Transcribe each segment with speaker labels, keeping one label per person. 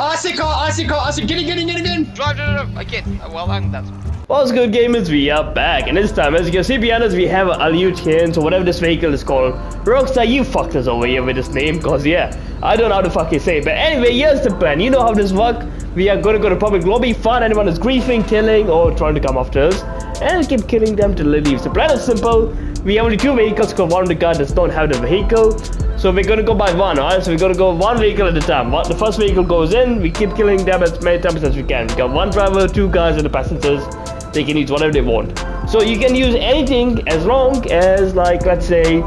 Speaker 1: I car, I car, I get in, get in, get in, get in.
Speaker 2: Drive, drive, drive. I get. Uh, well, I'm that.
Speaker 3: What's good gamers, we are back and this time as you can see behind us we have a Alutians or whatever this vehicle is called. Rockstar you fucked us over here with this name cause yeah, I don't know how to fucking say it. But anyway, here's the plan. You know how this works. We are gonna go to public lobby, find anyone who's griefing, killing or trying to come after us and keep killing them till they leave. The plan is simple. We have only two vehicles because one of the guys does not have the vehicle. So we're gonna go by one, alright? So we're gonna go one vehicle at a time. The first vehicle goes in, we keep killing them as many times as we can. We got one driver, two guys and the passengers they can use whatever they want. So you can use anything as long as like let's say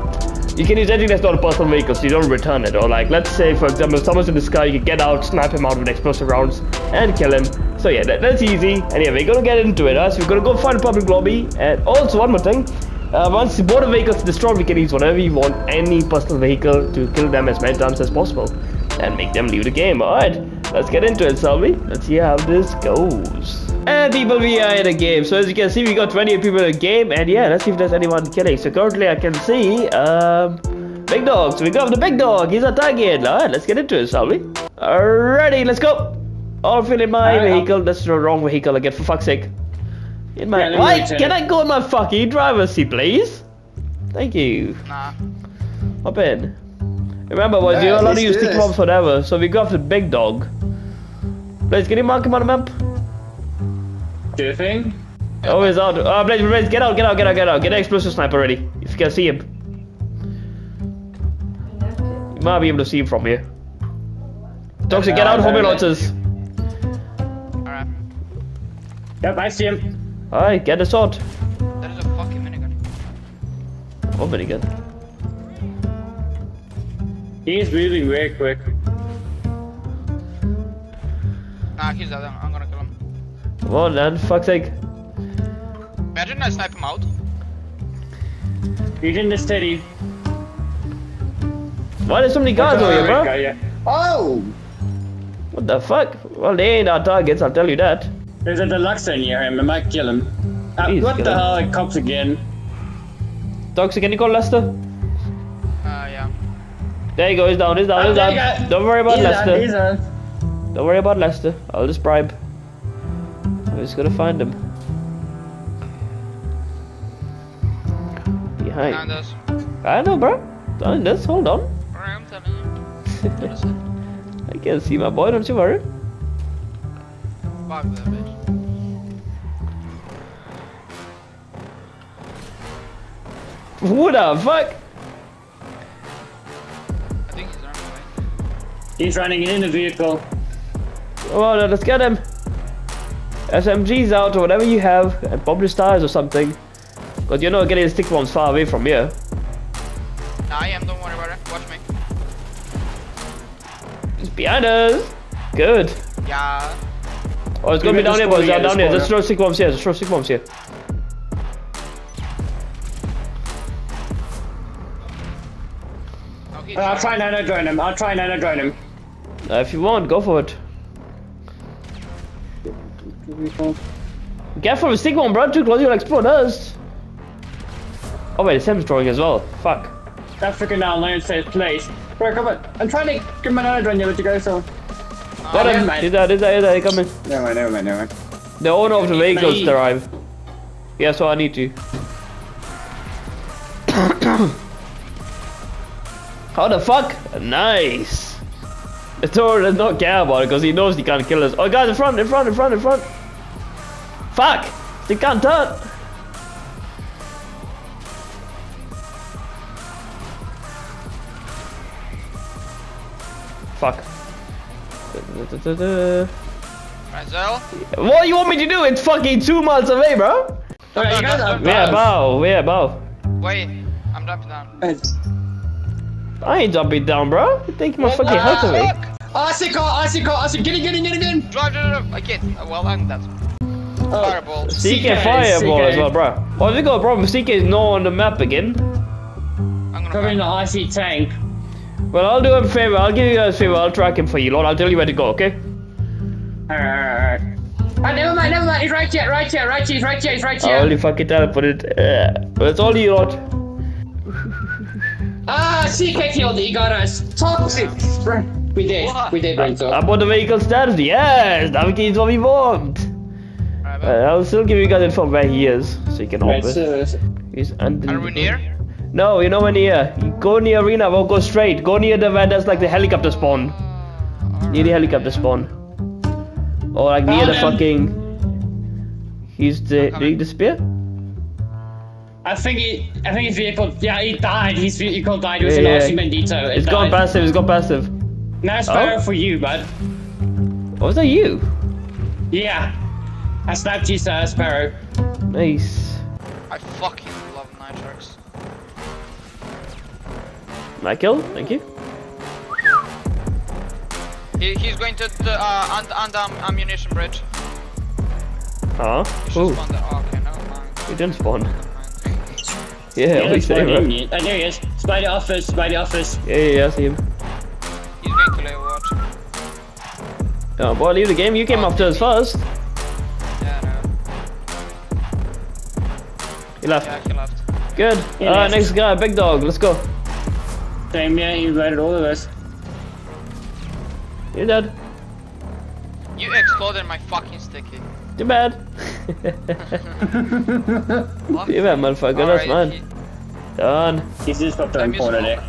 Speaker 3: you can use anything that's not a personal vehicle so you don't return it or like let's say for example if someone's in the sky you can get out snipe him out with explosive rounds and kill him so yeah that, that's easy and yeah we're gonna get into it right? so we're gonna go find a public lobby and also one more thing uh, once the border vehicles destroyed we can use whatever you want any personal vehicle to kill them as many times as possible and make them leave the game alright let's get into it shall we let's see how this goes and people, we are in a game. So as you can see, we got 28 people in a game. And yeah, let's see if there's anyone killing. So currently I can see um, big dogs. So we got the big dog. He's a target. Alright, let's get into it, shall we? Alrighty, let's go. All fill in my right, vehicle. That's the wrong vehicle again, for fuck's sake. In my yeah, Why can I go in my fucking driver's seat, please? Thank you.
Speaker 2: Nah.
Speaker 3: Hop in. Remember, boys, yeah, you're allowed to use stick bombs forever. So we got the big dog. Please, can you mark him on the map?
Speaker 1: Surfing?
Speaker 3: Oh, he's out. Oh, Blaze, Blaze, get out, get out, get out, get out. Get an explosive sniper ready. If you can see him. You might be able to see him from here. Toxic, get out, hold me launchers.
Speaker 2: Alright.
Speaker 1: Yep, I see him.
Speaker 3: Alright, get the sword.
Speaker 2: That is a fucking minigun.
Speaker 3: Oh, what minigun?
Speaker 1: He's moving very quick.
Speaker 2: Nah, he's out. I'm gonna kill him.
Speaker 3: Come on, man. Fuck's sake.
Speaker 2: Imagine I snipe him out.
Speaker 1: He's in the steady.
Speaker 3: Why there's so many guards over here, bro? Guy,
Speaker 1: yeah. Oh!
Speaker 3: What the fuck? Well, they ain't our targets, I'll tell you that.
Speaker 1: There's a Deluxo near him, I might kill him. Uh, what the hell, it cops again.
Speaker 3: Toxic, can you call Lester?
Speaker 2: Uh, yeah.
Speaker 3: There you go, he's down, he's down, he's oh, down. Don't worry about he's Lester. Don't worry about Lester, I'll just bribe. I'm just gonna find him. Behind.
Speaker 2: Behind us.
Speaker 3: I know, bro. Behind us. Hold on.
Speaker 2: Alright, I'm telling you.
Speaker 3: I can see my boy. Don't you worry.
Speaker 2: Fuck that bitch.
Speaker 3: What the fuck?
Speaker 2: I think he's running away.
Speaker 1: He's running in the vehicle.
Speaker 3: Well, let's get him. SMGs out or whatever you have and probably stars or something. Because you're not getting stick bombs far away from here.
Speaker 2: Nah, I am, don't worry about it. Watch me.
Speaker 3: It's behind us. Good.
Speaker 2: Yeah.
Speaker 3: Oh, it's gonna be down here, boys. Down, down here. Just throw stick bombs here. Just throw stick bombs here.
Speaker 1: uh, I'll try nano drone him. I'll try nano drone him.
Speaker 3: Uh, if you want, go for it. Careful with stick bomb, bro. Too close, you'll explode us. Oh wait, Sam's drawing as well. Fuck.
Speaker 1: That freaking now land safe place. Bro, come on. I'm trying to get my nano drone you let you go, so.
Speaker 3: Got him. He's there, he's there, he's there. He's coming.
Speaker 1: Never mind, never mind, never mind.
Speaker 3: The owner of the vehicles arrive. Yeah, so I need to. How the fuck? Nice. The Thor does not care about it because he knows he can't kill us. Oh, guys, in front, in front, in front, in front. Fuck! They can't turn! Fuck.
Speaker 2: Marcel?
Speaker 3: What do you want me to do? It's fucking two miles away, bro!
Speaker 1: Okay, you guys are
Speaker 3: Where bow? Where bow?
Speaker 2: Wait, I'm jumping down.
Speaker 3: I ain't jumping down, bro. You're taking my fucking health away.
Speaker 1: Oh, I see car, I see car, I see, get in, get in, get in, get in!
Speaker 2: Drive, drive, drive, I can't. Uh, well, I'm that. Oh. Fireball.
Speaker 3: CK, CK fireball CK. as well, bro. Oh, we got a problem. CK is not on the map again.
Speaker 2: I'm gonna
Speaker 1: Covering the IC tank.
Speaker 3: Well, I'll do him a favor. I'll give you guys a favor. I'll track him for you, Lord. I'll tell you where to go, okay?
Speaker 1: Alright, alright, alright. Ah, never mind, never mind. He's right here, right here, right here, he's right here, he's right here.
Speaker 3: I'll only fucking teleported. Uh, but it's all you, Lord.
Speaker 1: ah, CK killed. He got us. Toxic. We did.
Speaker 2: What?
Speaker 1: We did, Renzo.
Speaker 3: I bought the vehicle status. Yes, that is what we want.
Speaker 2: Alright,
Speaker 3: Uh, I'll still give you guys info where he is, so you can hop
Speaker 1: Right,
Speaker 3: it.
Speaker 1: so,
Speaker 3: He's under.
Speaker 2: Are we near?
Speaker 3: No, you know when near. You go near arena, or go straight. Go near the where there's like the helicopter spawn. Near the helicopter spawn. Or like near the fucking. He's the. Did he disappear?
Speaker 1: I think he, I think his vehicle, yeah, he died. His vehicle died. It was
Speaker 3: Yeah,
Speaker 1: an
Speaker 3: yeah.
Speaker 1: RC Bandito. It
Speaker 3: It's gone passive. It's gone passive.
Speaker 1: Now it's better
Speaker 3: Oh.
Speaker 1: for you, bud.
Speaker 3: Oh, what was that? You?
Speaker 1: Yeah. I snapped you, sir. Sparrow.
Speaker 3: Nice.
Speaker 2: I fucking
Speaker 3: My kill. Thank you.
Speaker 2: He, he's going to the uh, and, and um, ammunition bridge.
Speaker 3: Huh?
Speaker 2: He should
Speaker 3: Ooh,
Speaker 2: spawn there. Oh, okay, never mind.
Speaker 3: we didn't spawn. Yeah,
Speaker 1: Yeah,
Speaker 3: we
Speaker 1: that's
Speaker 3: say,
Speaker 1: isn't? Oh, there he is. By the office, by the office.
Speaker 3: Yeah, yeah, yeah, I see him.
Speaker 2: He's going to Leo watch.
Speaker 3: Oh, boy, leave the game. You came after us first.
Speaker 2: Yeah, no.
Speaker 3: You left.
Speaker 2: Yeah, he left.
Speaker 3: Good.
Speaker 1: He
Speaker 3: Alright, next guy, big dog. Let's go.
Speaker 1: Same, yeah, he invited all of us.
Speaker 3: You're dead.
Speaker 2: You exploded my fucking sticky.
Speaker 3: Too bad.
Speaker 2: What?
Speaker 3: Too bad, motherfucker. That's
Speaker 2: Alright,
Speaker 3: mine.
Speaker 2: he-
Speaker 3: Done.
Speaker 1: He's just got the
Speaker 2: Time is
Speaker 1: corner
Speaker 2: up.
Speaker 1: there.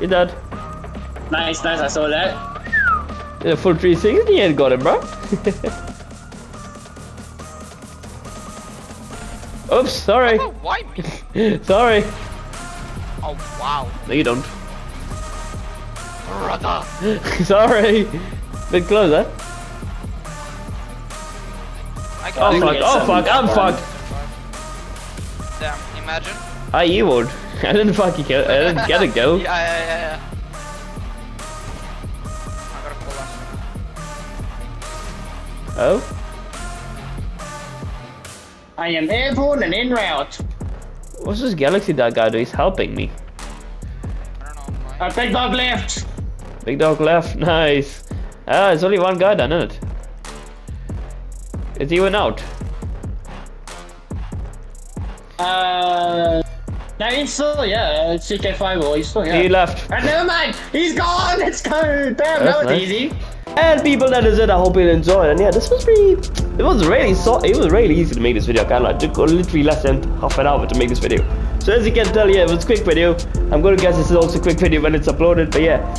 Speaker 3: You're dead.
Speaker 1: Nice, nice, I saw that.
Speaker 3: Did a full 360 you ain't got him, bro. Oops, sorry.
Speaker 2: Oh, why me?
Speaker 3: sorry.
Speaker 2: Oh, wow.
Speaker 3: No, you don't.
Speaker 2: Brother.
Speaker 3: sorry. Bit closer. huh? Eh?
Speaker 2: I
Speaker 3: Oh
Speaker 2: can
Speaker 1: think
Speaker 3: fuck,
Speaker 1: it's
Speaker 3: oh
Speaker 1: seven
Speaker 3: fuck, I'm
Speaker 1: point
Speaker 3: fucked.
Speaker 2: Damn, imagine.
Speaker 3: I E-would. I didn't fucking kill I didn't get a go.
Speaker 2: yeah, yeah, yeah, yeah. I gotta pull us.
Speaker 3: Oh?
Speaker 1: I am airborne and en route.
Speaker 3: What's this galaxy that guy do? He's helping me.
Speaker 2: I don't know. My...
Speaker 1: A big dog left.
Speaker 3: Big dog left, nice. Ah, it's only one guy done, isn't it? Is he went out?
Speaker 1: Uh, no, he's still, yeah, it's CK5 boy, he's still, yeah.
Speaker 3: He left.
Speaker 1: Ah, never mind, he's gone, let's go. Damn, that
Speaker 3: That's
Speaker 1: was
Speaker 3: nice.
Speaker 1: easy.
Speaker 3: And people, that is it. I hope you enjoyed. And yeah, this was pretty. It was really so. It was really easy to make this video. Kind of like took literally less than half an hour to make this video. So as you can tell, yeah, it was a quick video. I'm gonna guess this is also a quick video when it's uploaded. But yeah,